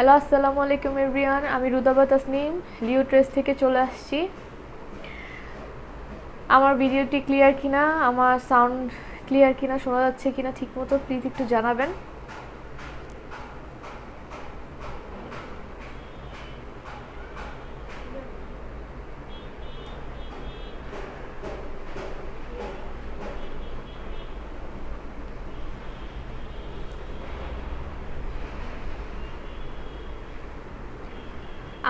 Hello আসসালামু আলাইকুম everyone আমি রুদাবা তাসনিম লিও ট্রেস থেকে চলে আসছি। আমার ভিডিওটি ক্লিয়ার কিনা, আমার সাউন্ড ক্লিয়ার কিনা, শোনা যাচ্ছে কিনা, ঠিকমতো প্লিজ একটু জানাবেন।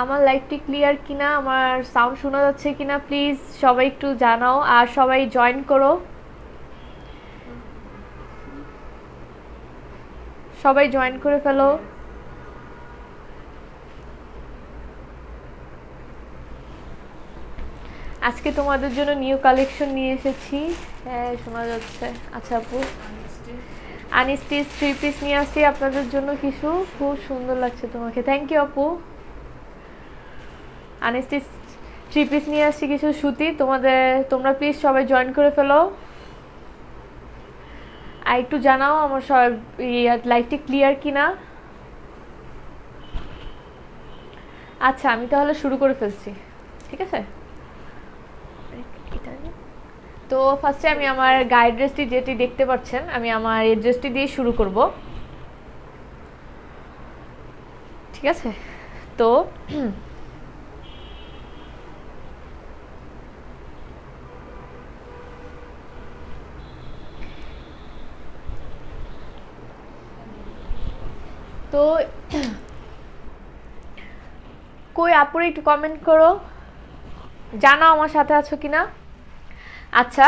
আমার লাইভটি ক্লিয়ার কিনা, আমার সাউন্ড শোনা যাচ্ছে কিনা প্লিজ সবাই একটু জানাও আর সবাই জয়েন করো। সবাই জয়েন করে ফেলো। আজকে তোমাদের জন্য নিউ কালেকশন নিয়ে এসেছি। হ্যাঁ শোনা যাচ্ছে। আচ্ছা আপু। আনিস্টিস থ্রি পিস নিয়ে আসছি। আপনাদের জন্য কিছু। খুব সুন্দর লাগছে তোমাকে। থ্যাংক ইউ আপু। আনেস্টিস থ্রি পিস নিয়ে আসছি কিছু সুতি। তোমাদের, তোমরা প্লিজ সবাই জয়েন করে ফেলো। আর একটু জানাও আমার সব লাইফটি ক্লিয়ার কিনা। আচ্ছা আমি তাহলে শুরু করে ফেলছি। ঠিক আছে? তো ফার্স্টে আমি আমার গায়ের ড্রেসটি যেটি দেখতে পাচ্ছেন, আমি আমার এই ড্রেসটি দিয়ে শুরু করব। ঠিক আছে? তো তো কই আপুরে একটু কমেন্ট করো। জানাও আমার সাথে আছো কিনা? আচ্ছা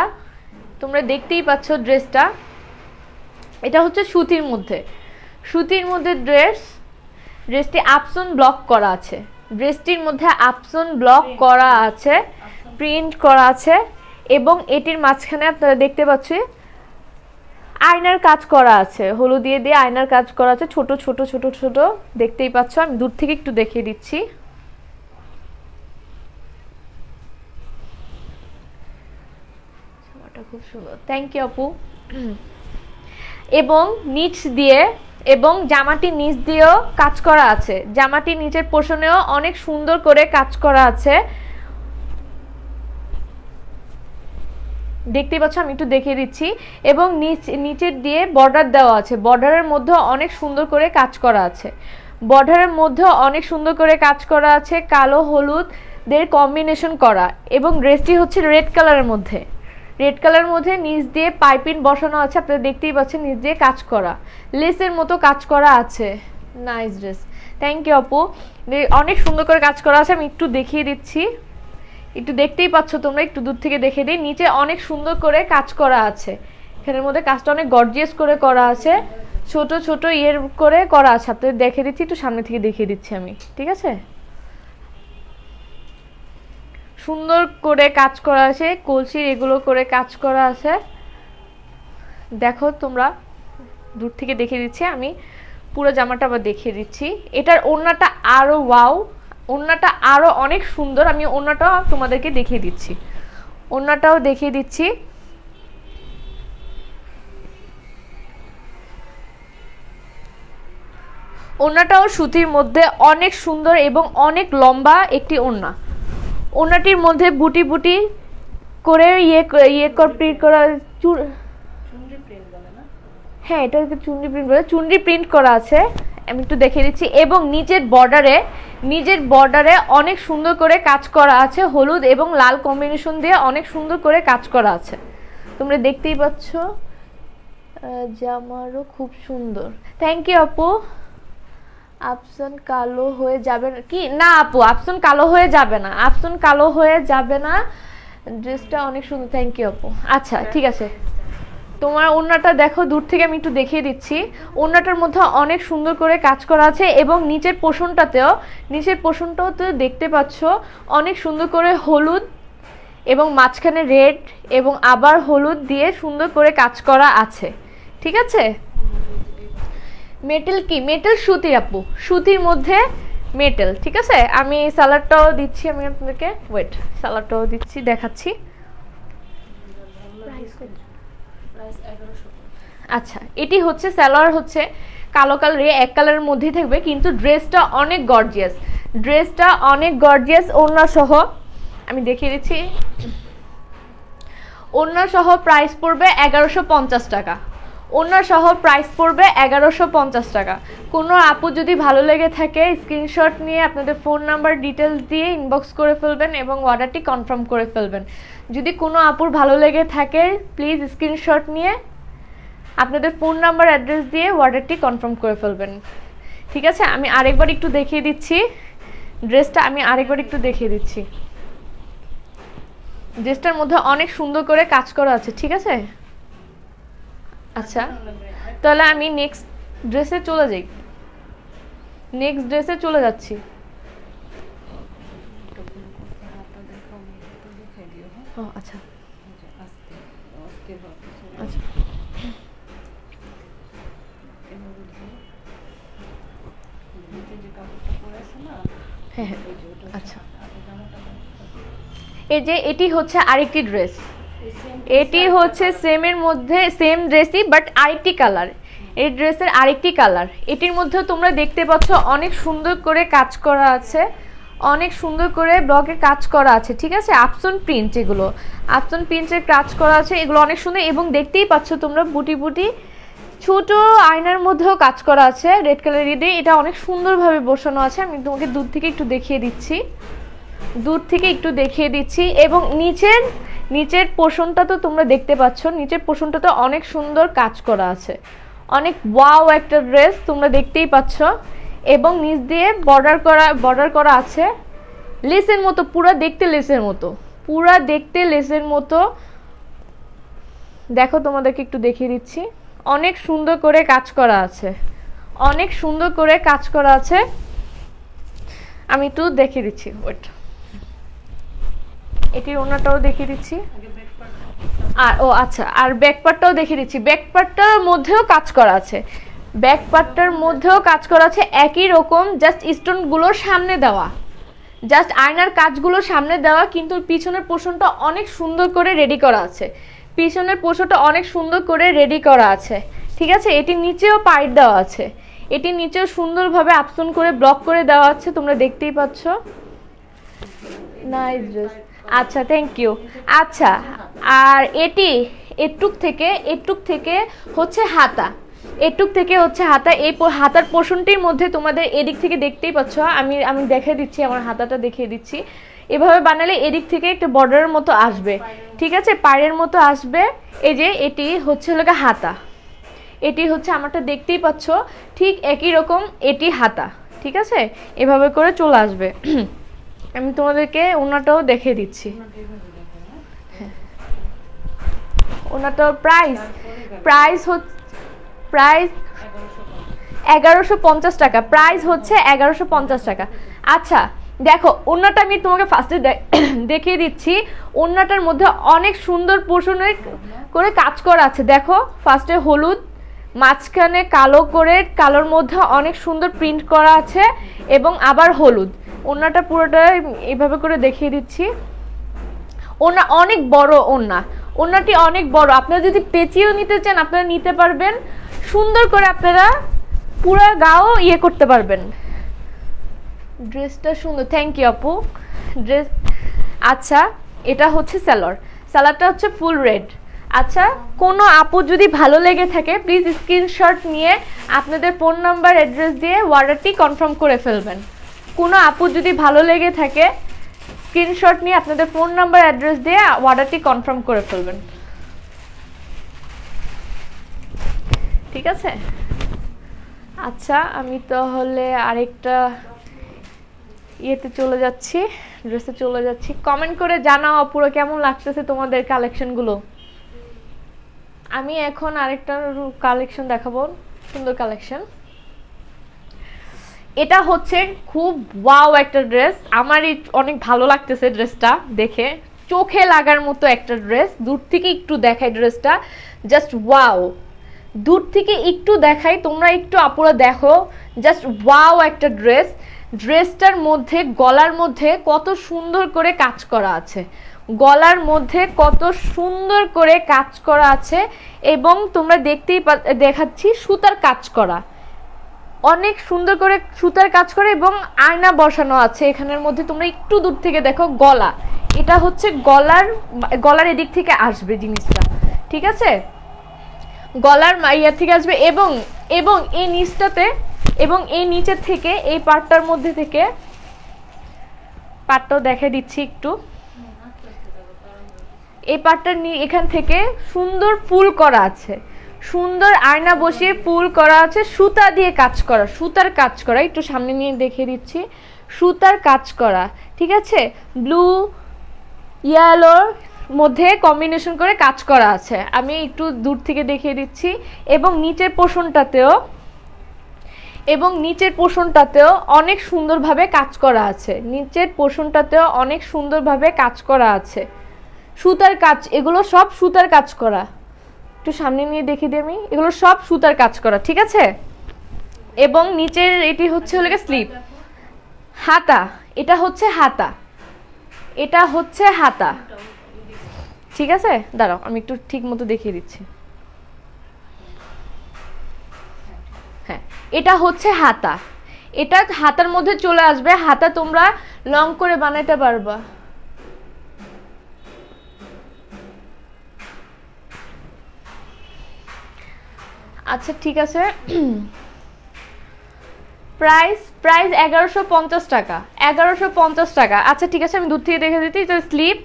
তোমরা দেখতেই পাচ্ছ ড্রেসটা এটা হচ্ছে সুতির মধ্যে। সুতির মধ্যে ড্রেস ড্রেসটি আপসন ব্লক করা আছে। ড্রেসটির মধ্যে আপসন ব্লক করা আছে প্রিন্ট করা আছে এবং এটির মাঝখানে আপনারা দেখতে পাচ্ছি আয়নার কাজ করা আছে। হলুদ দিয়ে দিয়ে আয়নার কাজ করা আছে। ছোট ছোট ছোট ছোট। দেখতেই পাচ্ছ আমি দূর থেকে একটু দেখিয়ে দিচ্ছি। খুব সুন্দর। থ্যাংক ইউ আপু। এবং নিচ দিয়ে এবং জামাটি নিচ দিয়েও কাজ করা আছে। জামাটি নিচের পোষণেও অনেক সুন্দর করে কাজ করা আছে। দেখতে পাচ্ছ, আমি একটু দেখিয়ে দিচ্ছি। এবং নিচ, নিচের দিয়ে বর্ডার দেওয়া আছে। বর্ডারের মধ্যে অনেক সুন্দর করে কাজ করা আছে। বর্ডারের মধ্যে অনেক সুন্দর করে কাজ করা আছে, কালো, হলুদ দের কম্বিনেশন করা। এবং ড্রেসটি হচ্ছে রেড কালারের মধ্যে। রেড কালারের মধ্যে নিচ দিয়ে পাইপিন বসানো আছে, আপনারা দেখতেই পাচ্ছেন নিচ দিয়ে কাজ করা। লেসের মতো কাজ করা আছে। নাইস ড্রেস থ্যাংক ইউ আপু। অনেক সুন্দর করে কাজ করা আছে, আমি একটু দেখিয়ে দিচ্ছি। একটু দেখতেই পাচ্ছ তোমরা, একটু দূর থেকে দেখে দিই। নিচে অনেক সুন্দর করে কাজ করা আছে। এখানের মধ্যে কাজটা অনেক গর্জিয়াস করে করা আছে। ছোট ছোট ইয়ের করে করা আছে। আপনাদের দেখে দিচ্ছি, একটু সামনে থেকে দেখিয়ে দিচ্ছি আমি। ঠিক আছে? সুন্দর করে কাজ করা আছে, কলসির এগুলো করে কাজ করা আছে। দেখো তোমরা, দূর থেকে দেখিয়ে দিচ্ছি আমি। পুরো জামাটা আবার দেখিয়ে দিচ্ছি। এটার ওড়নাটা আরও ওয়াও ওড়নাটা আরও অনেক সুন্দর। আমি ওড়নাটাও তোমাদেরকে দেখিয়ে দিচ্ছি। ওড়নাটাও দেখিয়ে দিচ্ছি। ওড়নাটাও সুতির মধ্যে অনেক সুন্দর এবং অনেক লম্বা একটি ওড়না। ওড়নাটির মধ্যে বুটি বুটি করে ইয়ে ইয়ে প্রিন্ট করা হ্যাঁ এটা চুন্ডি প্রিন্ট করা চুন্ডি প্রিন্ট করা আছে। আমি একটু দেখিয়ে দিচ্ছি। এবং নিচের বর্ডারে নিজের বর্ডারে অনেক সুন্দর করে কাজ করা আছে হলুদ এবং লাল কম্বিনেশন দিয়ে অনেক সুন্দর করে কাজ করা আছে। তোমরা দেখতেই পাচ্ছ জামারও খুব সুন্দর। থ্যাংক ইউ আপু। আপসন কালো হয়ে যাবে না। কি? না আপু আপসন কালো হয়ে যাবে না। আপসন কালো হয়ে যাবে না। ড্রেসটা অনেক সুন্দর। থ্যাংক ইউ আপু। আচ্ছা ঠিক আছে। তোমার ওড়নাটা দেখো, দূর থেকে আমি একটু দেখিয়ে দিচ্ছি। ওড়নাটার মধ্যে অনেক সুন্দর করে কাজ করা আছে এবং নিচের পোষণটাতেও, নিচের পোষণটাও তো দেখতে পাচ্ছ, অনেক সুন্দর করে হলুদ এবং মাঝখানে রেড এবং আবার হলুদ দিয়ে সুন্দর করে কাজ করা আছে। ঠিক আছে? মেটেল কি? মেটেল সুতির আপু। সুতির মধ্যে মেটেল, ঠিক আছে? আমি সালাডটাও দিচ্ছি, আমি আপনাদেরকে ওয়েট সালাডটাও দিচ্ছি, দেখাচ্ছি। আচ্ছা এটি হচ্ছে স্যালোয়ার হচ্ছে কালো কালারে এক কালারের মধ্যেই থাকবে, কিন্তু ড্রেসটা অনেক গর্জিয়াস ড্রেসটা অনেক গর্জিয়াস ওড়না সহ আমি দেখিয়ে দিচ্ছি। ওড়না সহ প্রাইস পড়বে এগারোশো টাকা। ওড়না সহ প্রাইস পড়বে এগারোশো পঞ্চাশ টাকা। কোনো আপু যদি ভালো লেগে থাকে স্ক্রিনশট নিয়ে আপনাদের ফোন নাম্বার ডিটেলস দিয়ে ইনবক্স করে ফেলবেন এবং অর্ডারটি কনফার্ম করে ফেলবেন। যদি কোনো আপুর ভালো লেগে থাকে প্লিজ স্ক্রিনশট নিয়ে আপনাদের ফোন নাম্বার অ্যাড্রেস দিয়ে অর্ডারটি কনফার্ম করে ফেলবেন। ঠিক আছে? আমি আরেকবার একটু দেখিয়ে দিচ্ছি। ড্রেসটা আমি আরেকবার একটু দেখিয়ে দিচ্ছি। ড্রেসটার মধ্যে অনেক সুন্দর করে কাজ করা আছে, ঠিক আছে? আচ্ছা তাহলে আমি নেক্সট ড্রেসে চলে যাই। নেক্সট ড্রেসে চলে যাচ্ছি। আচ্ছা। আচ্ছা। হ্যাঁ হ্যাঁ। আচ্ছা। এই যে, এটি হচ্ছে আরেকটি ড্রেস এটি হচ্ছে সেমের মধ্যে সেম ড্রেসই বাট আরেকটি কালার এই ড্রেসের আরেকটি কালার এটির মধ্যে তোমরা দেখতে পাচ্ছ অনেক সুন্দর করে কাজ করা আছে। অনেক সুন্দর করে ব্লকে কাজ করা আছে, ঠিক আছে? আপসন প্রিন্ট এগুলো। আপসন প্রিন্টের কাজ করা আছে, এগুলো অনেক সুন্দর। এবং দেখতেই পাচ্ছ তোমরা বুটি বুটি ছোট আয়নার মধ্যেও কাজ করা আছে রেড কালার দিয়ে। এটা অনেক সুন্দরভাবে বসানো আছে। আমি তোমাকে দূর থেকে একটু দেখিয়ে দিচ্ছি। দূর থেকে একটু দেখিয়ে দিচ্ছি। এবং নিচের নিচের পোষণটা তো তোমরা দেখতে পাচ্ছ, নিচের পোষণটা তো অনেক সুন্দর কাজ করা আছে। অনেক ওয়াও একটা ড্রেস তোমরা দেখতেই পাচ্ছ। এবং নিচ দিয়ে বর্ডার করা বর্ডার করা আছে লেসের মতো, পুরা দেখতে লেসের মতো। পুরা দেখতে লেসের মতো। দেখো তোমাদেরকে একটু দেখিয়ে দিচ্ছি। অনেক সুন্দর করে কাজ করা আছে। অনেক সুন্দর করে কাজ করা আছে। আমি একটু দেখিয়ে দিচ্ছি ওয়েট এটির ওনাটাও দেখিয়ে দিচ্ছি। আর, ও আচ্ছা আর ব্যাকপার্টটাও দেখিয়ে দিচ্ছি। ব্যাকপার্টটার মধ্যেও কাজ করা আছে। ব্যাকপার্টটার মধ্যেও কাজ করা আছে একই রকম জাস্ট স্টোনগুলোর সামনে দেওয়া। জাস্ট আয়নার কাজগুলো সামনে দেওয়া, কিন্তু পিছনের পোষণটা অনেক সুন্দর করে রেডি করা আছে। পিছনের পোষণটা অনেক সুন্দর করে রেডি করা আছে। ঠিক আছে? এটি নিচেও পাইট দেওয়া আছে। এটি নিচেও সুন্দরভাবে আপসন করে ব্লক করে দেওয়া আছে, তোমরা দেখতেই পাচ্ছ। নাইস ড্রেস আচ্ছা থ্যাংক ইউ আচ্ছা আর এটি এটুক থেকে এটুক থেকে হচ্ছে হাতা। এটুক থেকে হচ্ছে হাতা, এই হাতার পোষণটির মধ্যে তোমাদের এদিক থেকে দেখতেই পাচ্ছ, আমি আমি দেখে দিচ্ছি, আমার হাতাটা দেখিয়ে দিচ্ছি। এভাবে বানালে এদিক থেকে একটা বর্ডারের মতো আসবে। ঠিক আছে? পায়ের মতো আসবে। এই যে, এটি হচ্ছে লোকে হাতা। এটি হচ্ছে আমারটা দেখতেই পাচ্ছ, ঠিক একই রকম এটি হাতা। ঠিক আছে? এভাবে করে চলে আসবে। আমি তোমাদেরকে ওনাটাও দেখে দিচ্ছি। ওনাটার প্রাইস প্রাইস হচ্ছে প্রাইস এগারোশো পঞ্চাশ টাকা প্রাইস হচ্ছে এগারোশো পঞ্চাশ টাকা। আচ্ছা দেখো, ওনাটা আমি তোমাকে ফার্স্টে দেখিয়ে দিচ্ছি। ওনাটার মধ্যে অনেক সুন্দর পোষণের করে কাজ করা আছে। দেখো ফার্স্টে হলুদ, মাঝখানে কালো করে, কালোর মধ্যে অনেক সুন্দর প্রিন্ট করা আছে, এবং আবার হলুদ। ওনাটা পুরোটা এইভাবে করে দেখিয়ে দিচ্ছি। ওনা অনেক বড় ওনা ওনাটি অনেক বড়। আপনারা যদি পেঁচিয়েও নিতে চান, আপনারা নিতে পারবেন। সুন্দর করে আপনারা পুরো গাও ইয়ে করতে পারবেন। ড্রেসটা সুন্দর। থ্যাংক ইউ আপু। ড্রেস আচ্ছা এটা হচ্ছে স্যালার স্যালারটা হচ্ছে ফুল রেড। আচ্ছা কোনো আপু যদি ভালো লেগে থাকে প্লিজ স্ক্রিনশট নিয়ে আপনাদের ফোন নাম্বার অ্যাড্রেস দিয়ে অর্ডারটি কনফার্ম করে ফেলবেন। কোনো আপু যদি ভালো লেগে থাকে স্ক্রিনশট নিয়ে আপনাদের ফোন নাম্বার অ্যাড্রেস দিয়ে অর্ডারটি কনফার্ম করে ফেলবেন। ঠিক আছে? আচ্ছা আমি তাহলে আরেকটা ইয়েতে চলে যাচ্ছি ড্রেসে চলে যাচ্ছি। কমেন্ট করে জানাও পুরো কেমন লাগতেছে তোমাদের কালেকশনগুলো আমি এখন আরেকটা কালেকশন দেখাবো, সুন্দর কালেকশন এটা হচ্ছে খুব ওয়াও একটা ড্রেস। আমারই অনেক ভালো লাগতেছে ড্রেসটা দেখে। চোখে লাগার মতো একটা ড্রেস। দূর থেকে একটু দেখাই ড্রেসটা। Just wow. দূর থেকে একটু দেখাই, তোমরা একটু আপুরা দেখো। জাস্ট ওয়াও একটা ড্রেস। ড্রেসটার মধ্যে, গলার মধ্যে কত সুন্দর করে কাজ করা আছে। গলার মধ্যে কত সুন্দর করে কাজ করা আছে এবং তোমরা দেখতেই দেখাচ্ছি সুতার কাজ করা। অনেক সুন্দর করে সুতার কাজ করে এবং আয়না বসানো আছে। এখানের মধ্যে তোমরা একটু দূর থেকে দেখো গলা। এটা হচ্ছে গলার গলার এদিক থেকে আসবে জিনিসটা। ঠিক আছে? গলার ইয়া থেকে আসবে এবং এবং এই নিচটাতে, এবং এই নিচের থেকে, এই পার্টটার মধ্যে থেকে পার্টটাও দেখে দিচ্ছি একটু। এই পার্টটা এখান থেকে সুন্দর ফুল করা আছে। সুন্দর আয়না বসিয়ে ফুল করা আছে, সুতা দিয়ে কাজ করা, সুতার কাজ করা, একটু সামনে নিয়ে দেখিয়ে দিচ্ছি, সুতার কাজ করা, ঠিক আছে? ব্লু ইয়েলোর মধ্যে কম্বিনেশন করে কাজ করা আছে। আমি একটু দূর থেকে দেখিয়ে দিচ্ছি, এবং নিচের পোষণটাতেও, এবং নিচের পোষণটাতেও অনেক সুন্দরভাবে কাজ করা আছে। নিচের পোষণটাতেও অনেক সুন্দরভাবে কাজ করা আছে। সুতার কাজ, এগুলো সব সুতার কাজ করা। একটু সামনে নিয়ে দেখিয়ে দিই আমি। এগুলো সব সুতার কাজ করা, ঠিক আছে? এবং নিচের এটি হচ্ছে হলো স্লিপ। হাতা, এটা হচ্ছে হাতা। এটা হচ্ছে হাতা। ঠিক আছে? দাঁড়াও, আমি একটু ঠিক মতো দেখিয়ে দিচ্ছি। হ্যাঁ এটা হচ্ছে হাতা। এটা হাতার মধ্যে চলে আসবে। হাতা তোমরা লং করে বানাইতে পারবা। আচ্ছা ঠিক আছে। প্রাইস প্রাইস এগারোশো পঞ্চাশ টাকা, এগারোশো পঞ্চাশ টাকা। আচ্ছা ঠিক আছে, আমি দূর থেকে দেখে দিচ্ছি যে স্লিপ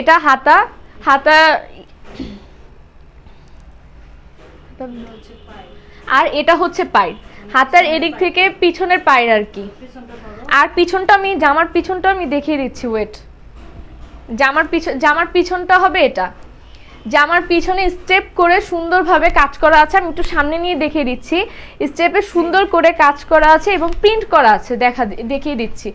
এটা হাতা হাতা আর এটা হচ্ছে পাইর হাতার এদিক থেকে পিছনের পায়ের আর কি। আর পিছনটা আমি, জামার পিছনটা আমি দেখিয়ে দিচ্ছি ওয়েট জামার পিছন জামার পিছনটা হবে এটা। জামার পিছনে স্টেপ করে সুন্দরভাবে কাজ করা আছে। আমি একটু সামনে নিয়ে দেখিয়ে দিচ্ছি। স্টেপে সুন্দর করে কাজ করা আছে এবং প্রিন্ট করা আছে, দেখা দেখিয়ে দিচ্ছি।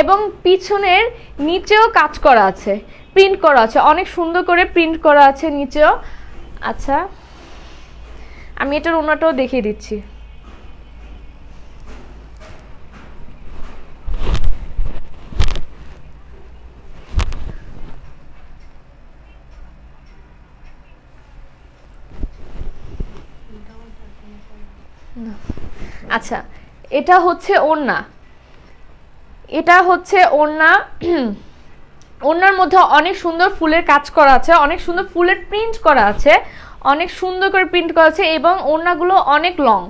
এবং পিছনের নিচেও কাজ করা আছে প্রিন্ট করা আছে। অনেক সুন্দর করে প্রিন্ট করা আছে নিচেও। আচ্ছা আমি এটার অন্যটাও দেখিয়ে দিচ্ছি। আচ্ছা এটা হচ্ছে ওড়না। এটা হচ্ছে ওড়না, ওড়নার মধ্যে অনেক সুন্দর ফুলের কাজ করা আছে, অনেক সুন্দর ফুলের প্রিন্ট করা আছে, অনেক সুন্দর করে প্রিন্ট করা আছে এবং ওড়নাগুলো অনেক লং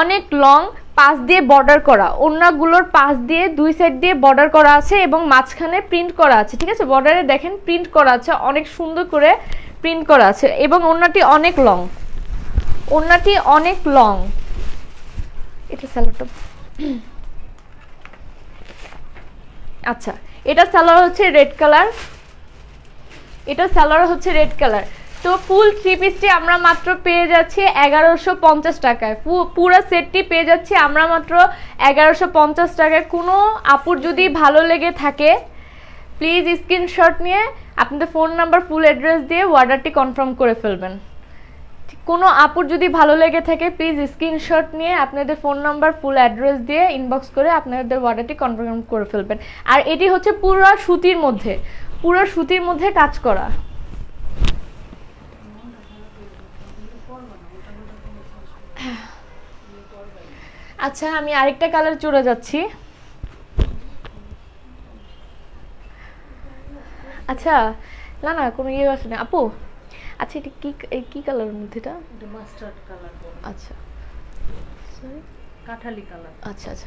অনেক লং পাশ দিয়ে বর্ডার করা। ওড়নাগুলোর পাশ দিয়ে দুই সাইড দিয়ে বর্ডার করা আছে এবং মাঝখানে প্রিন্ট করা আছে, ঠিক আছে? বর্ডারে দেখেন প্রিন্ট করা আছে, অনেক সুন্দর করে প্রিন্ট করা আছে এবং ওড়নাটি অনেক লং ওড়নাটি অনেক লং এটা স্যালোটা আচ্ছা এটা সালোয়ার হচ্ছে রেড কালার এটা সালোয়ার হচ্ছে রেড কালার তো ফুল থ্রি পিসটি আমরা মাত্র পেয়ে যাচ্ছি এগারোশো পঞ্চাশ টাকায়। পুরো সেটটি পেয়ে যাচ্ছি আমরা মাত্র এগারোশো পঞ্চাশ টাকায়। কোনো আপুর যদি ভালো লেগে থাকে প্লিজ স্ক্রিনশট নিয়ে আপনাদের ফোন নাম্বার ফুল অ্যাড্রেস দিয়ে অর্ডারটি কনফার্ম করে ফেলবেন। কোনো আপুর যদি ভালো লেগে থাকে প্লিজ স্ক্রিনশট নিয়ে আপনাদের ফোন নাম্বার ফুল অ্যাড্রেস দিয়ে ইনবক্স করে আপনাদের অর্ডারটি কনফার্ম করে ফেলবেন। আর এটি হচ্ছে পুরো সুতির মধ্যে, পুরো সুতির মধ্যে কাজ করা। আচ্ছা আমি আরেকটা কালার চলে যাচ্ছি। আচ্ছা না না, কোনো ইয়ে আছে না আপু আচ্ছা এটা কি এই কি কালারের মধ্যে এটা? মাস্টার্ড কালার আচ্ছা। সরি কাঠালি কালার আচ্ছা আচ্ছা।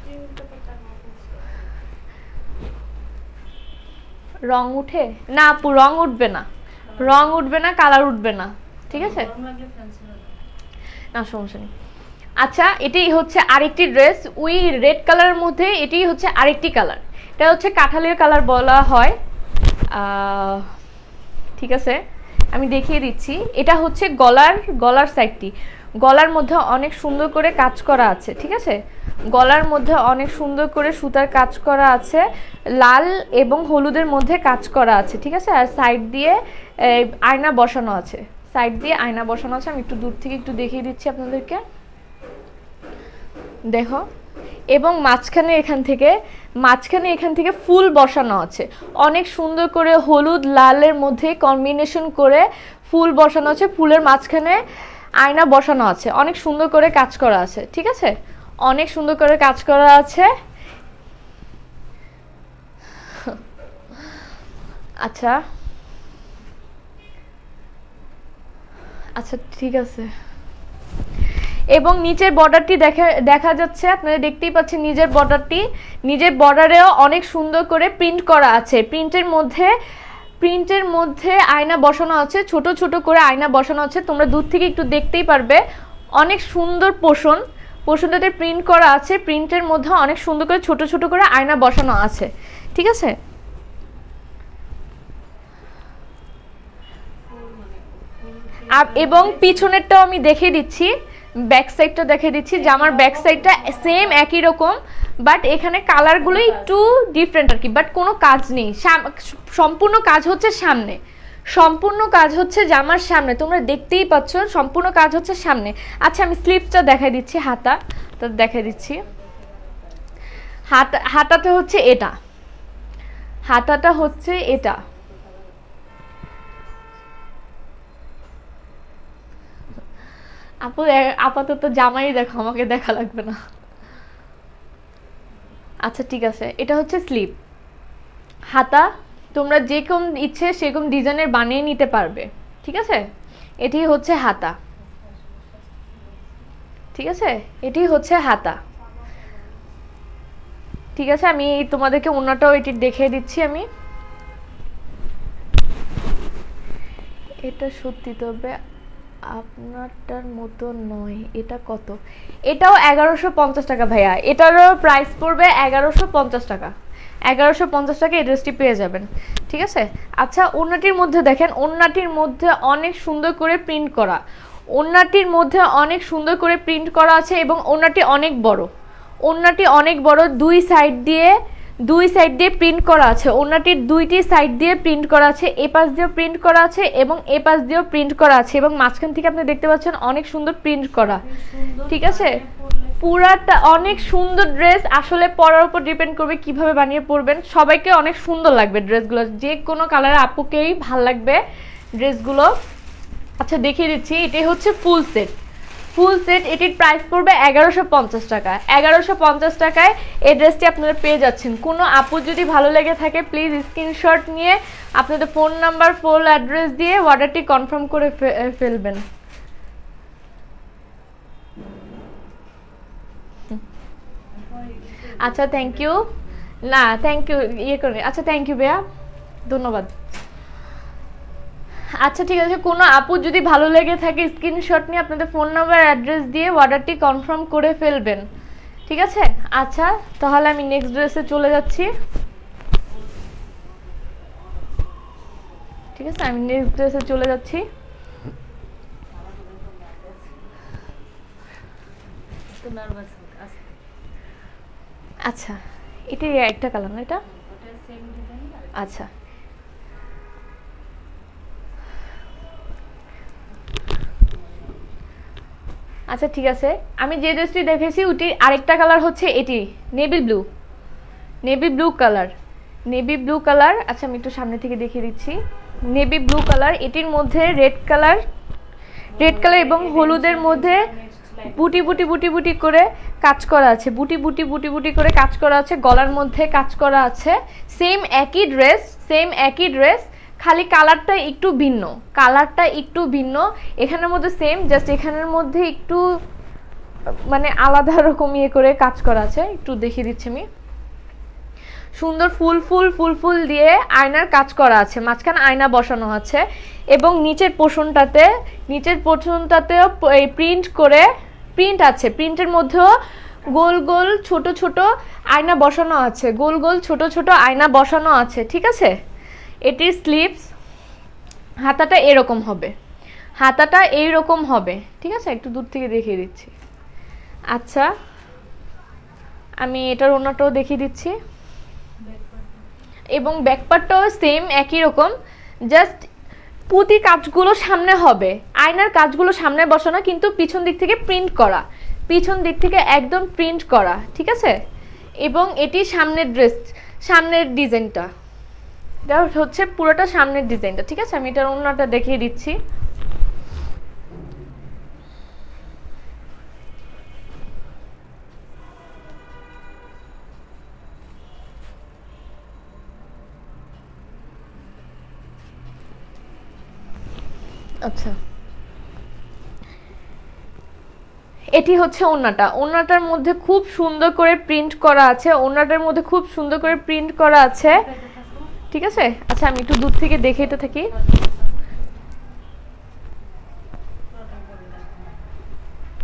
রং উঠে? না আপু রং উঠবে না। রং উঠবে না কালার উঠবে না। ঠিক আছে? না সমস্যা নেই। আচ্ছা এটাই হচ্ছে আরেকটি ড্রেস উই রেড কালারের মধ্যে এটাই হচ্ছে আরেকটি কালার এটা হচ্ছে কাঁঠালের কালার বলা হয়। ঠিক আছে? আমি দেখিয়ে দিচ্ছি। এটা হচ্ছে গলার গলার সাইডটি গলার মধ্যে অনেক সুন্দর করে কাজ করা আছে, ঠিক আছে? গলার মধ্যে অনেক সুন্দর করে সুতার কাজ করা আছে, লাল এবং হলুদের মধ্যে কাজ করা আছে, ঠিক আছে? আর সাইড দিয়ে আয়না বসানো আছে। সাইড দিয়ে আয়না বসানো আছে। আমি একটু দূর থেকে একটু দেখিয়ে দিচ্ছি আপনাদেরকে। দেখো। এবং মাঝখানে এখান থেকে মাঝখানে এখান থেকে ফুল বসানো আছে। অনেক সুন্দর করে হলুদ লালের মধ্যে কম্বিনেশন করে ফুল বসানো আছে। ফুলের মাঝখানে আয়না বসানো আছে। অনেক সুন্দর করে কাজ করা আছে, ঠিক আছে? অনেক সুন্দর করে কাজ করা আছে। আচ্ছা। আচ্ছা ঠিক আছে। এবং নিচের বর্ডারটি দেখা দেখা যাচ্ছে, আপনারা দেখতেই পাচ্ছেন নিজের বর্ডারটি নিজের বর্ডারেও অনেক সুন্দর করে প্রিন্ট করা আছে। প্রিন্টের মধ্যে প্রিন্টের মধ্যে আয়না বসানো আছে। ছোট ছোট করে আয়না বসানো আছে। তোমরা দূর থেকে একটু দেখতেই পারবে। অনেক সুন্দর পোষণ পোষণটাতে প্রিন্ট করা আছে। প্রিন্টের মধ্যে অনেক সুন্দর করে ছোট ছোট করে আয়না বসানো আছে। ঠিক আছে? এবং পিছনেরটাও আমি দেখে দিচ্ছি। ব্যাক সাইডটা দেখিয়ে দিচ্ছি জামার ব্যাক সাইডটা সেম একই রকম বাট এখানে কালারগুলো একটু ডিফারেন্ট আর কি বাট কোনো কাজ নেই। সম্পূর্ণ কাজ হচ্ছে সামনে। সম্পূর্ণ কাজ হচ্ছে জামার সামনে। তোমরা দেখতেই পাচ্ছ, সম্পূর্ণ কাজ হচ্ছে সামনে। আচ্ছা আমি স্লিপসটা দেখাই দিচ্ছি, হাতা। তো দেখাই দিচ্ছি। হাতা হাতাটা হচ্ছে এটা। হাতাটা হচ্ছে এটা। আপু আপাতত জামাই দেখো, আমাকে দেখা লাগবে না। আচ্ছা ঠিক আছে। এটা হচ্ছে স্লিপ। হাতা তোমরা যেরকম ইচ্ছে সেরকম ডিজাইনের বানিয়ে নিতে পারবে। ঠিক আছে? এটি হচ্ছে হাতা। ঠিক আছে? এটি হচ্ছে হাতা। ঠিক আছে? আমি তোমাদেরকে অন্যটাও এটি দেখিয়ে দিচ্ছি আমি। এটা সত্যি তবে আপনারটার মতো নয়। এটা কত? এটাও এগারোশো পঞ্চাশ টাকা ভাইয়া। এটারও প্রাইস পড়বে এগারোশো পঞ্চাশ টাকা। এগারোশো পঞ্চাশ টাকা এই ড্রেসটি পেয়ে যাবেন। ঠিক আছে? আচ্ছা ওন্নাটির মধ্যে দেখেন ওন্নাটির মধ্যে অনেক সুন্দর করে প্রিন্ট করা। ওন্নাটির মধ্যে অনেক সুন্দর করে প্রিন্ট করা আছে এবং ওন্নাটি অনেক বড়। ওন্নাটি অনেক বড় দুই সাইড দিয়ে দুই সাইড দিয়ে প্রিন্ট করা আছে। ওন্নাটির দুইটি সাইড দিয়ে প্রিন্ট করা আছে, এ পাশ দিয়েও প্রিন্ট করা আছে এবং এ পাশ দিয়েও প্রিন্ট করা আছে এবং মাঝখান থেকে আপনি দেখতে পাচ্ছেন অনেক সুন্দর প্রিন্ট করা। ঠিক আছে? পুরাটা অনেক সুন্দর ড্রেস। আসলে পরার উপর ডিপেন্ড করবে কীভাবে বানিয়ে পরবেন। সবাইকে অনেক সুন্দর লাগবে ড্রেসগুলো। যে কোনো কালার আপুকেই ভালো লাগবে ড্রেসগুলো। আচ্ছা দেখিয়ে দিচ্ছি। এটাই হচ্ছে ফুল সেট। ফুল সেট, এটির প্রাইস পড়বে এগারোশো পঞ্চাশ টাকা। এগারোশো পঞ্চাশ টাকায় এই ড্রেসটি আপনারা পেয়ে যাচ্ছেন। কোনো আপু যদি ভালো লেগে থাকে প্লিজ স্ক্রিনশট নিয়ে আপনাদের ফোন নাম্বার ফুল অ্যাড্রেস দিয়ে অর্ডারটি কনফার্ম করে ফেলবেন। আচ্ছা থ্যাংক ইউ না থ্যাংক ইউ ইয়ে করে আচ্ছা থ্যাংক ইউ ভাইয়া। ধন্যবাদ। আচ্ছা ঠিক আছে। কোনো আপু যদি ভালো লেগে থাকে স্ক্রিনশট নিয়ে আপনাদের ফোন নাম্বার অ্যাড্রেস দিয়ে অর্ডারটি কনফার্ম করে ফেলবেন। ঠিক আছে? আচ্ছা তাহলে আমি নেক্সট ড্রেসে চলে যাচ্ছি। ঠিক আছে আমি নেক্সট ড্রেসে চলে যাচ্ছি। আচ্ছা এটি একটা কালার না এটা? আচ্ছা। আচ্ছা ঠিক আছে। আমি যে ড্রেসটি দেখেছি, ওটির আরেকটা কালার হচ্ছে এটি navy blue navy blue colour navy blue colour আচ্ছা আমি একটু সামনে থেকে দেখিয়ে দিচ্ছি। নেভি ব্লু কালার এটির মধ্যে রেড কালার রেড কালার এবং হলুদের মধ্যে বুটি বুটি বুটি বুটি করে কাজ করা আছে। বুটি বুটি বুটি বুটি করে কাজ করা আছে, গলার মধ্যে কাজ করা আছে। সেম একই ড্রেস সেম একই ড্রেস খালি কালারটা একটু ভিন্ন, কালারটা একটু ভিন্ন, এখানের মধ্যে সেম জাস্ট এখানের মধ্যে একটু মানে আলাদা রকম ইয়ে করে কাজ করা আছে, একটু দেখিয়ে দিচ্ছি আমি। সুন্দর ফুল ফুল ফুল ফুল দিয়ে আয়নার কাজ করা আছে, মাঝখানে আয়না বসানো আছে, এবং নিচের পোষণটাতে, নিচের পোষণটাতেও প্রিন্ট করে প্রিন্ট আছে প্রিন্টের মধ্যেও গোল গোল ছোট ছোট আয়না বসানো আছে, গোল গোল ছোট ছোট আয়না বসানো আছে, ঠিক আছে? এটির স্লিপস হাতাটা এরকম হবে। হাতাটা এই রকম হবে, ঠিক আছে? একটু দূর থেকে দেখিয়ে দিচ্ছি। আচ্ছা আমি এটার অন্যটাও দেখিয়ে দিচ্ছি। এবং ব্যাকপার্টটাও সেম একই রকম। জাস্ট পুঁতি কাজগুলো সামনে হবে। আয়নার কাজগুলো সামনে বসানো, কিন্তু পিছন দিক থেকে প্রিন্ট করা। পিছন দিক থেকে একদম প্রিন্ট করা, ঠিক আছে? এবং এটি সামনের ড্রেস সামনের ডিজাইনটা এটা হচ্ছে পুরোটা সামনের ডিজাইনটা ঠিক আছে? আমি এটার অন্যটা দেখিয়ে দিচ্ছি। আচ্ছা। এটি হচ্ছে ওনাটা। ওনাটার মধ্যে খুব সুন্দর করে প্রিন্ট করা আছে। ওনাটার মধ্যে খুব সুন্দর করে প্রিন্ট করা আছে। ঠিক আছে? আচ্ছা আমি একটু দূর থেকে দেখেতে থাকি।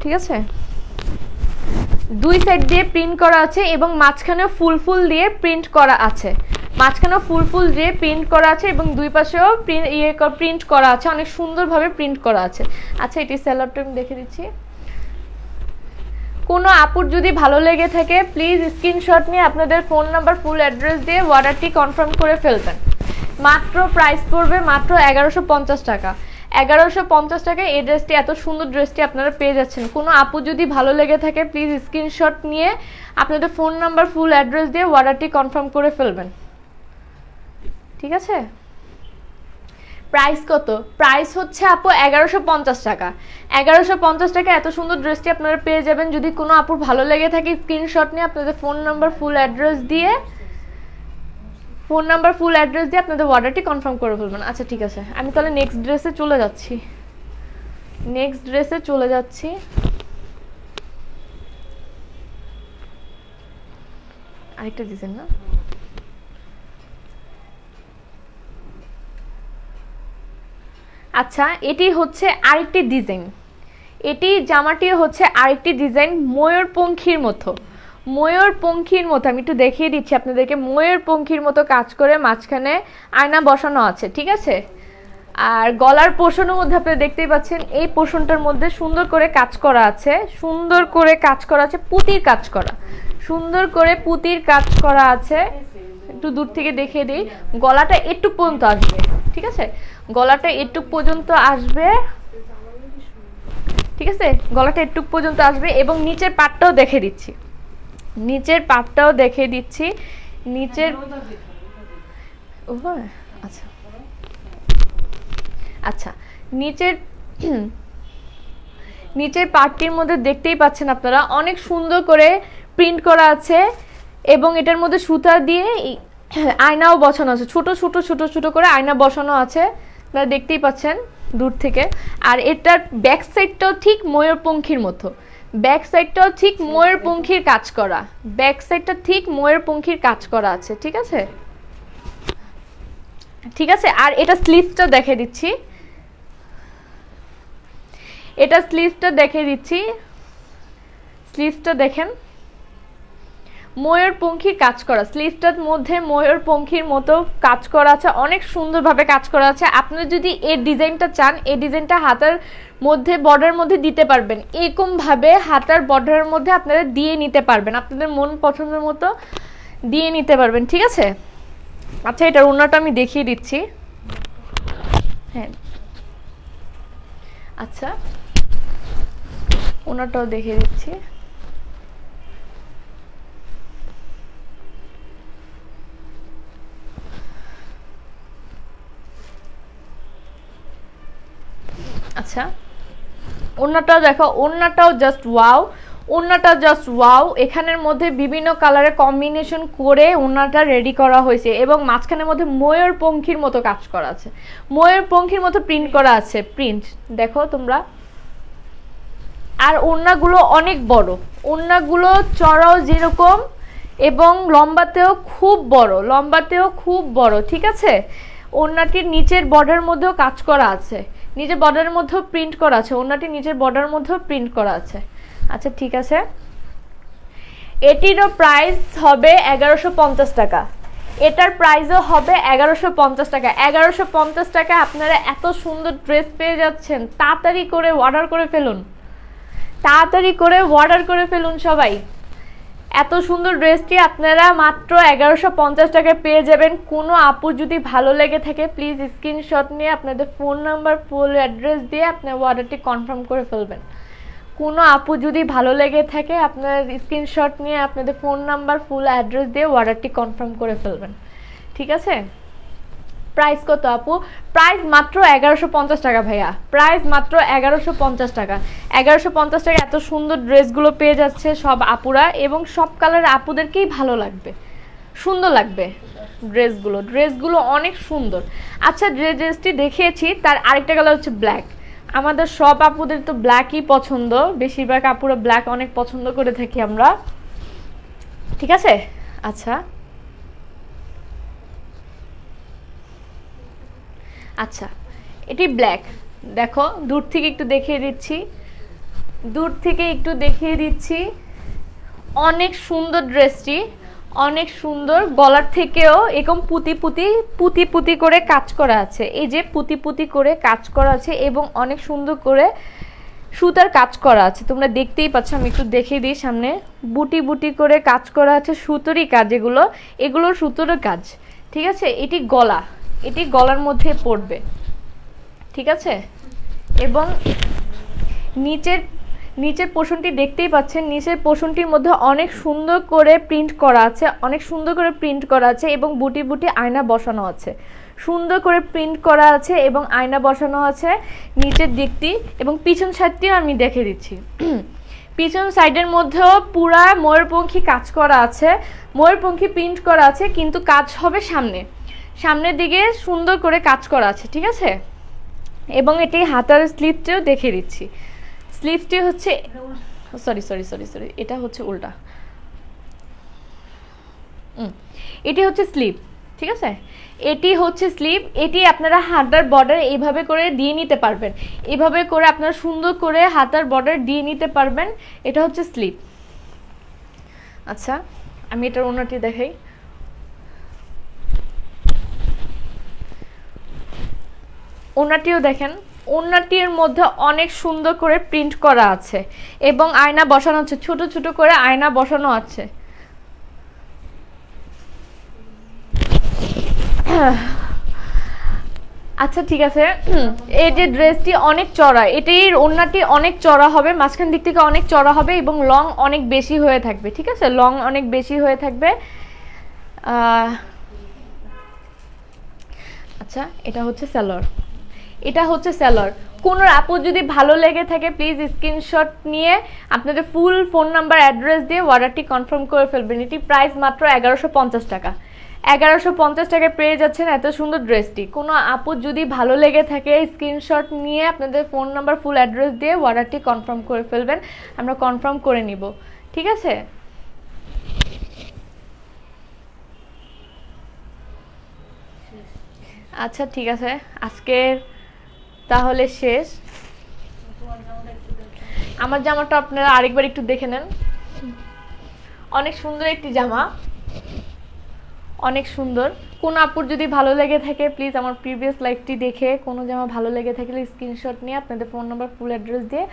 ঠিক আছে? দুই সাইড দিয়ে প্রিন্ট করা আছে এবং মাঝখানে ফুল ফুল দিয়ে প্রিন্ট করা আছে। মাঝখানে ফুল ফুল দিয়ে প্রিন্ট করা আছে এবং দুই পাশেও প্রিন্ট ইয়ে প্রিন্ট করা আছে। অনেক সুন্দরভাবে প্রিন্ট করা আছে। আচ্ছা এটি স্যালাডটা আমি দেখে দিচ্ছি। কোনো আপুর যদি ভালো লেগে থাকে প্লিজ স্ক্রিনশট নিয়ে আপনাদের ফোন নাম্বার ফুল অ্যাড্রেস দিয়ে অর্ডারটি কনফার্ম করে ফেলবেন। মাত্র প্রাইস পড়বে মাত্র এগারোশো টাকা। এগারোশো পঞ্চাশ টাকায় এই ড্রেসটি এত সুন্দর ড্রেসটি আপনারা পেয়ে যাচ্ছেন। কোনো আপু যদি ভালো লেগে থাকে প্লিজ স্ক্রিনশট নিয়ে আপনাদের ফোন নাম্বার ফুল অ্যাড্রেস দিয়ে অর্ডারটি কনফার্ম করে ফেলবেন। ঠিক আছে? প্রাইস কত? প্রাইস হচ্ছে আপু এগারোশো পঞ্চাশ টাকা। এগারোশো পঞ্চাশ টাকা এত সুন্দর ড্রেসটি আপনারা পেয়ে যাবেন। যদি কোনো আপুর ভালো লেগে থাকে স্ক্রিনশট নিয়ে আপনাদের ফোন নাম্বার ফুল অ্যাড্রেস দিয়ে ফোন নাম্বার ফুল অ্যাড্রেস দিয়ে আপনাদের অর্ডারটি কনফার্ম করে ফেলবেন। আচ্ছা ঠিক আছে। আমি তাহলে নেক্সট ড্রেসে চলে যাচ্ছি। নেক্সট ড্রেসে চলে যাচ্ছি। আরেকটা ডিজাইন না? আচ্ছা এটি হচ্ছে আরেকটি ডিজাইন। এটি জামাটি হচ্ছে আরেকটি ডিজাইন ময়ূরপঙ্খীর মতো। ময়ূরপঙ্খীর মতো, আমি একটু দেখিয়ে দিচ্ছি আপনাদেরকে, ময়ূরপঙ্খীর মতো কাজ করে মাঝখানে আয়না বসানো আছে, ঠিক আছে? আর গলার পোষণের মধ্যে আপনারা দেখতেই পাচ্ছেন, এই পোষণটার মধ্যে সুন্দর করে কাজ করা আছে, সুন্দর করে কাজ করা আছে, পুতির কাজ করা। সুন্দর করে পুতির কাজ করা আছে। একটু দূর থেকে দেখিয়ে দিই, গলাটা একটু পর্যন্ত আসবে, ঠিক আছে? গলাটা একটু পর্যন্ত আসবে। ঠিক আছে? গলাটা একটু পর্যন্ত আসবে এবং নিচের পাটটাও দেখে দিচ্ছি। নিচের পাটটাও দেখে দিচ্ছি। নিচের আচ্ছা। আচ্ছা নিচের নিচের পার্টটির মধ্যে দেখতেই পাচ্ছেন আপনারা, অনেক সুন্দর করে প্রিন্ট করা আছে এবং এটার মধ্যে সুতা দিয়ে আয়নাও বসানো আছে। ছোট ছোট ছোট ছোট করে আয়না বসানো আছে। আপনারা দেখতেই পাচ্ছেন দূর থেকে। আর এটার ব্যাক সাইডটাও ঠিক ময়ূরপঙ্খীর মতো। ব্যাক সাইডটাও ঠিক ময়ূরপঙ্খীর কাজ করা। ব্যাক সাইডটা ঠিক ময়ূরপঙ্খীর কাজ করা আছে ঠিক আছে? ঠিক আছে? আর এটা স্লিভসটা দেখে দিচ্ছি। এটা স্লিভসটা দেখে দিচ্ছি। স্লিভসটা দেখেন। ময়ূরপঙ্খীর কাজ করা স্লিভসটার মধ্যে ময়ূরপঙ্খীর মতো কাজ করা আছে, অনেক সুন্দরভাবে কাজ করা আছে। আপনি যদি এই ডিজাইনটা চান, এই ডিজাইনটা হাতার মধ্যে বর্ডার মধ্যে দিতে পারবেন। এরকমভাবে হাতার বর্ডারের মধ্যে আপনারা দিয়ে নিতে পারবেন। আপনাদের মন পছন্দের মতো দিয়ে নিতে পারবেন, ঠিক আছে? আচ্ছা এটার ওনাটা আমি দেখিয়ে দিচ্ছি। হ্যাঁ। আচ্ছা। ওনাটাও দেখিয়ে দিচ্ছি। আচ্ছা। ওড়নাটাও দেখো, ওড়নাটাও জাস্ট ওয়াও ওড়নাটা জাস্ট ওয়াও এখানের মধ্যে বিভিন্ন কালারের কম্বিনেশন করে ওড়নাটা রেডি করা হয়েছে এবং মাঝখানের মধ্যে ময়ূর পঙ্খির মতো কাজ করা আছে। ময়ূর পঙ্খির মতো প্রিন্ট করা আছে। প্রিন্ট দেখো তোমরা। আর ওড়নাগুলো অনেক বড়। ওড়নাগুলো চড়াও যেরকম এবং লম্বাতেও খুব বড়, লম্বাতেও খুব বড়, ঠিক আছে? ওড়নাটির নিচের বর্ডার মধ্যেও কাজ করা আছে। নিচের বর্ডারের মধ্যেও প্রিন্ট করা আছে। ওড়নাটির নিজের বর্ডারের মধ্যেও প্রিন্ট করা আছে। আচ্ছা ঠিক আছে। এটিরও প্রাইস হবে এগারোশো টাকা। এটার প্রাইসও হবে এগারোশো পঞ্চাশ টাকা। এগারোশো পঞ্চাশ টাকা আপনারা এত সুন্দর ড্রেস পেয়ে যাচ্ছেন, তাড়াতাড়ি করে অর্ডার করে ফেলুন। তাড়াতাড়ি করে অর্ডার করে ফেলুন সবাই। এত সুন্দর ড্রেসটি আপনারা মাত্র এগারোশো পঞ্চাশ টাকায় পেয়ে যাবেন। কোনো আপু যদি ভালো লেগে থাকে প্লিজ স্ক্রিনশট নিয়ে আপনাদের ফোন নাম্বার ফুল অ্যাড্রেস দিয়ে আপনার অর্ডারটি কনফার্ম করে ফেলবেন। কোনো আপু যদি ভালো লেগে থাকে, আপনার স্ক্রিনশট নিয়ে আপনাদের ফোন নাম্বার ফুল অ্যাড্রেস দিয়ে অর্ডারটি কনফার্ম করে ফেলবেন। ঠিক আছে? প্রাইস কত আপু? প্রাইস মাত্র এগারোশো পঞ্চাশ টাকা ভাইয়া। প্রাইস মাত্র এগারোশো পঞ্চাশ টাকা। এগারোশো পঞ্চাশ টাকা এত সুন্দর ড্রেসগুলো পেয়ে যাচ্ছে সব আপুরা এবং সব কালার আপুদেরকেই ভালো লাগবে। সুন্দর লাগবে ড্রেসগুলো। ড্রেসগুলো অনেক সুন্দর। আচ্ছা যে ড্রেসটি দেখিয়েছি তার আরেকটা কালার হচ্ছে ব্ল্যাক। আমাদের সব আপুদের তো ব্ল্যাকই পছন্দ। বেশিরভাগ আপুরা ব্ল্যাক অনেক পছন্দ করে থাকি আমরা। ঠিক আছে? আচ্ছা। আচ্ছা এটি ব্ল্যাক দেখো, দূর থেকে একটু দেখিয়ে দিচ্ছি। দূর থেকে একটু দেখিয়ে দিচ্ছি। অনেক সুন্দর ড্রেসটি অনেক সুন্দর। গলার থেকেও এরকম পুতি পুঁতি পুঁতি পুঁতি করে কাজ করা আছে। এই যে পুতি পুঁতি করে কাজ করা আছে এবং অনেক সুন্দর করে সুতার কাজ করা আছে। তোমরা দেখতেই পাচ্ছ, আমি একটু দেখিয়ে দিই সামনে। বুটি বুটি করে কাজ করা আছে সুতোরই কাজ এগুলো। এগুলোর সুতোরও কাজ, ঠিক আছে? এটি গলা। এটি গলার মধ্যে পড়বে। ঠিক আছে? এবং নিচের নিচের পোষণটি দেখতেই পাচ্ছেন, নিচের পোষণটির মধ্যে অনেক সুন্দর করে প্রিন্ট করা আছে, অনেক সুন্দর করে প্রিন্ট করা আছে এবং বুটি বুটি আয়না বসানো আছে। সুন্দর করে প্রিন্ট করা আছে এবং আয়না বসানো আছে নিচের দিকটি এবং পিছন সাইডটিও আমি দেখে দিচ্ছি। পিছন সাইডের মধ্যেও পুরা ময়ূরপঙ্খী কাজ করা আছে, ময়ূরপঙ্খী প্রিন্ট করা আছে, কিন্তু কাজ হবে সামনে। সামনের দিকে সুন্দর করে কাজ করা আছে, ঠিক আছে? এবং এটি হাতার স্লিপটিও দেখে দিচ্ছি। স্লিপটি হচ্ছে সরি সরি সরি সরি, এটা হচ্ছে উল্টা। এটি হচ্ছে স্লিপ, ঠিক আছে? এটি হচ্ছে স্লিপ, এটি আপনারা হাতার বর্ডার এইভাবে করে দিয়ে নিতে পারবেন। এভাবে করে আপনারা সুন্দর করে হাতার বর্ডার দিয়ে নিতে পারবেন। এটা হচ্ছে স্লিপ। আচ্ছা আমি এটার অন্যটি দেখাই। ওনাটিও দেখেন। ওনাটির মধ্যে অনেক সুন্দর করে প্রিন্ট করা আছে এবং আয়না বসানো আছে। ছোট ছোট করে আয়না বসানো আছে। আচ্ছা ঠিক আছে। এই যে ড্রেসটি অনেক চড়া। এটির ওড়নাটি অনেক চড়া হবে, মাঝখান দিক থেকে অনেক চড়া হবে এবং লং অনেক বেশি হয়ে থাকবে, ঠিক আছে? লং অনেক বেশি হয়ে থাকবে। আচ্ছা এটা হচ্ছে স্যালোয়ার এটা হচ্ছে স্যালোয়ার কোনো আপু যদি ভালো লেগে থাকে প্লিজ স্ক্রিনশট নিয়ে আপনাদের ফুল ফোন নাম্বার অ্যাড্রেস দিয়ে অর্ডারটি কনফার্ম করে ফেলবেন। এটি প্রাইস মাত্র এগারোশো টাকা। এগারোশো পঞ্চাশ টাকায় পেয়ে যাচ্ছেন এত সুন্দর ড্রেসটি কোনো আপু যদি ভালো লেগে থাকে স্ক্রিনশট নিয়ে আপনাদের ফোন নাম্বার ফুল অ্যাড্রেস দিয়ে অর্ডারটি কনফার্ম করে ফেলবেন। আমরা কনফার্ম করে নিব। ঠিক আছে? আচ্ছা ঠিক আছে। আজকের তাহলে শেষ। আমার জামাটা আপনারা আরেকবার একটু দেখে নেন। অনেক সুন্দর একটি জামা। অনেক সুন্দর। কোন আপুর যদি ভালো লেগে থাকে প্লিজ আমার প্রিভিয়াস লাইফটি দেখে কোনো জামা ভালো লেগে থাকলে স্ক্রিনশট নিয়ে আপনাদের ফোন নাম্বার ফুল অ্যাড্রেস দিয়ে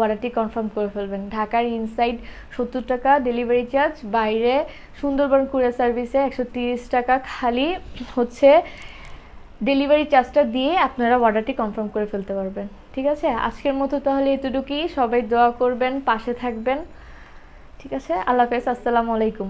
অর্ডারটি কনফার্ম করে ফেলবেন। ঢাকার ইনসাইড সত্তর টাকা ডেলিভারি চার্জ বাইরে সুন্দরবন কুরিয়ার সার্ভিসে একশো টাকা খালি হচ্ছে ডেলিভারি চার্জটা দিয়ে আপনারা অর্ডারটি কনফার্ম করে ফেলতে পারবেন। ঠিক আছে? আজকের মতো তাহলে এতটুকুই। সবাই দোয়া করবেন, পাশে থাকবেন। ঠিক আছে? আল্লাহ হাফেজ। আসসালামু আলাইকুম।